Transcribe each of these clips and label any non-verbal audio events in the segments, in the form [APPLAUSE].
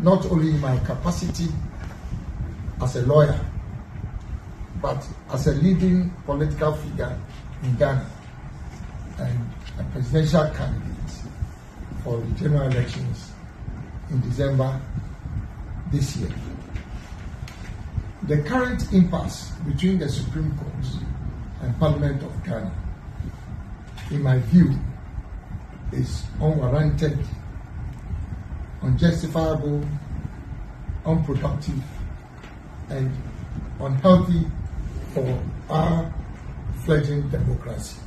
not only in my capacity as a lawyer, but as a leading political figure in Ghana and a presidential candidate for the general elections in December this year. The current impasse between the Supreme Court and Parliament of Ghana, in my view, is unwarranted, unjustifiable, unproductive, and unhealthy for our fledgling democracy.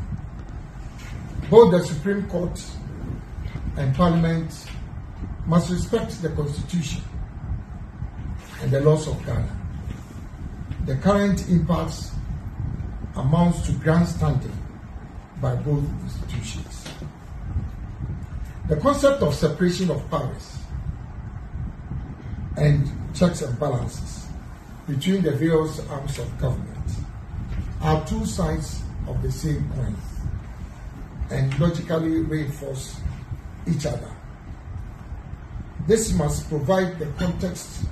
Both the Supreme Court and Parliament must respect the Constitution and the laws of Ghana. The current impasse amounts to grandstanding by both institutions. The concept of separation of powers and checks and balances between the various arms of government are two sides of the same coin and logically reinforce each other. This must provide the context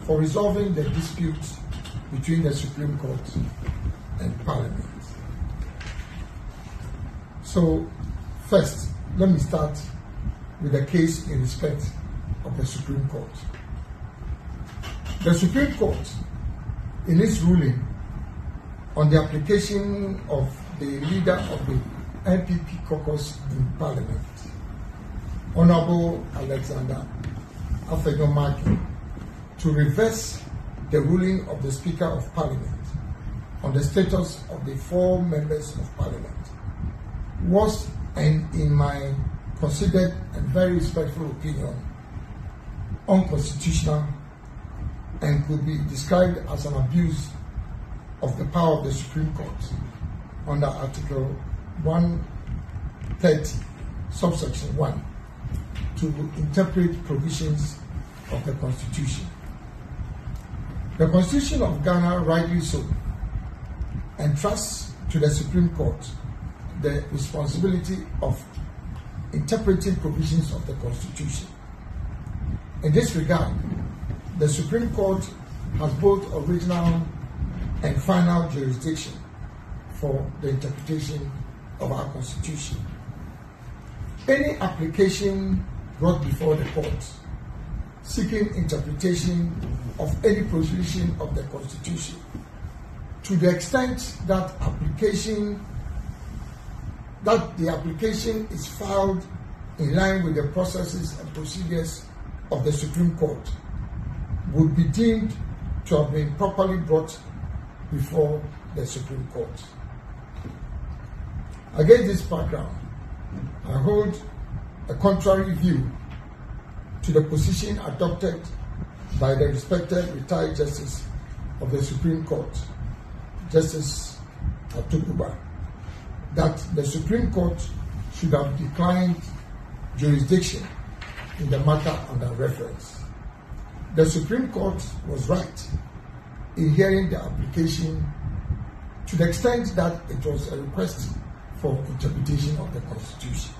for resolving the dispute between the Supreme Court and Parliament. So, first, let me start with the case in respect of the Supreme Court. The Supreme Court, in its ruling on the application of the leader of the NPP caucus in Parliament, Honorable Alexander Afenyo to reverse the ruling of the Speaker of Parliament on the status of the four members of Parliament was, and in my considered a very respectful opinion, unconstitutional and could be described as an abuse of the power of the Supreme Court under Article 130, subsection 1, to interpret provisions of the Constitution. The Constitution of Ghana, rightly so, entrusts to the Supreme Court the responsibility of interpreting provisions of the Constitution. In this regard, the Supreme Court has both original and final jurisdiction for the interpretation of our Constitution. Any application brought before the court seeking interpretation of any provision of the Constitution to the extent that application that the application is filed in line with the processes and procedures of the Supreme Court would be deemed to have been properly brought before the Supreme Court. Against this background, I hold a contrary view to the position adopted by the respected retired Justice of the Supreme Court, Justice Atuguba, that the Supreme Court should have declined jurisdiction in the matter under reference. The Supreme Court was right in hearing the application to the extent that it was a request for interpretation of the Constitution.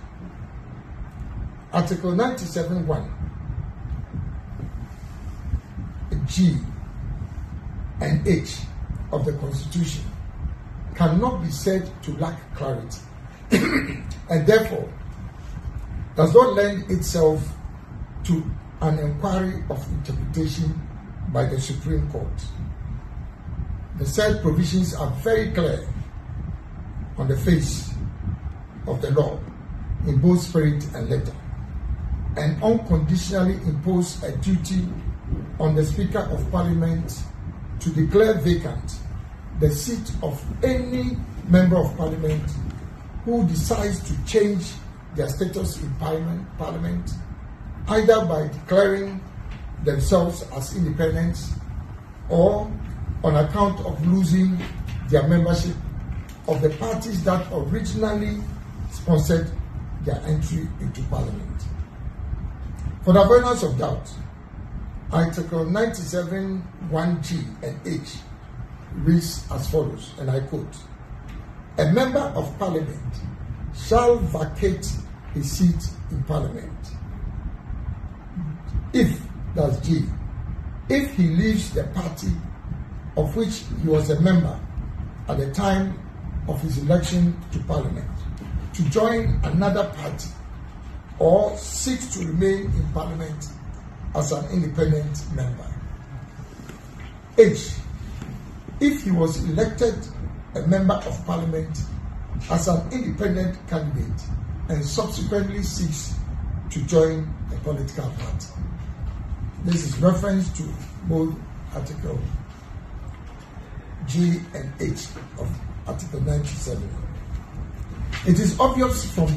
Article 97.1 G and H of the Constitution cannot be said to lack clarity [COUGHS] and therefore does not lend itself to an inquiry of interpretation by the Supreme Court. The said provisions are very clear on the face of the law in both spirit and letter and unconditionally impose a duty on the Speaker of Parliament to declare vacant the seat of any member of Parliament who decides to change their status in Parliament, either by declaring themselves as independents or on account of losing their membership of the parties that originally sponsored their entry into Parliament. For the avoidance of doubt, Article 97 1G and H reads as follows, and I quote A member of Parliament shall vacate his seat in Parliament if that's G, if he leaves the party of which he was a member at the time of his election to parliament to join another party or seeks to remain in parliament as an independent member. H. If he was elected a member of parliament as an independent candidate and subsequently seeks to join a political party. This is reference to both Article G and H of Article 97. It is obvious from the